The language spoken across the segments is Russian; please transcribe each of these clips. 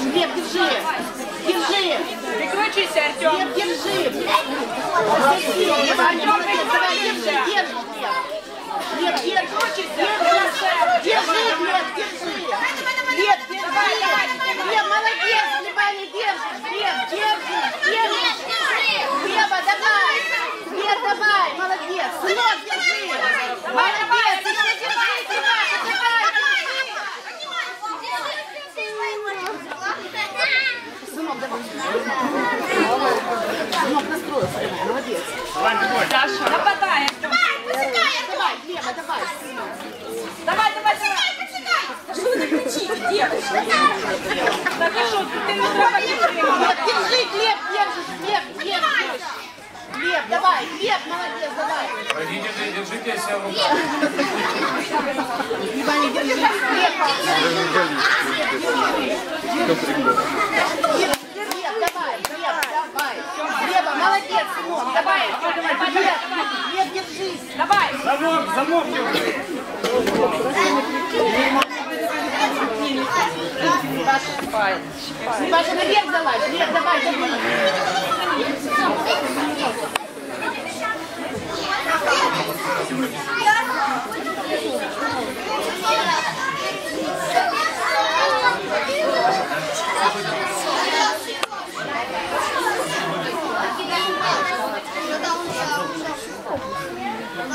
Глеб, держи. Держи. Прикручивайся, Артем. Глеб, держи. Ваня, молодец. Давай, держи, держи, Глеб. Глеб, держи. Держи, Глеб, держи. Глеб, держи. Глеб, молодец. Ваня, держи. Глеб, держи. Держи. Глеба, давай. Глеб, давай. Молодец. Сынок, держи. Молодец. Еще держи. Тимаша, давай. Сынок, давай. Сынок, настроился. Давай, молодец. Саша. Нападай. Давай, Глеба, давай. Давай, давай, давай. Что вы кричите, девочки? Так и что, ты не не Глеб, держи, Глеб, держишь, Глеб, держишь. Глеб, давай, Глеб, молодец, давай. Родители, держите себя в руках. Ваня, держи. Глеб, Глеб, давай, Глеб, давай. Глеба, молодец, сынок, давай, давай, Глеб, Глеб, держись. Давай. Замок, замок. Паша, наверх давай, Глеб, давай, давай.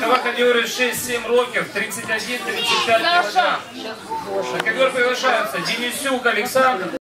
Так, вікова категорія 6-7 років, 31-35 кг. На ковер приглашаются Денисюк Александр.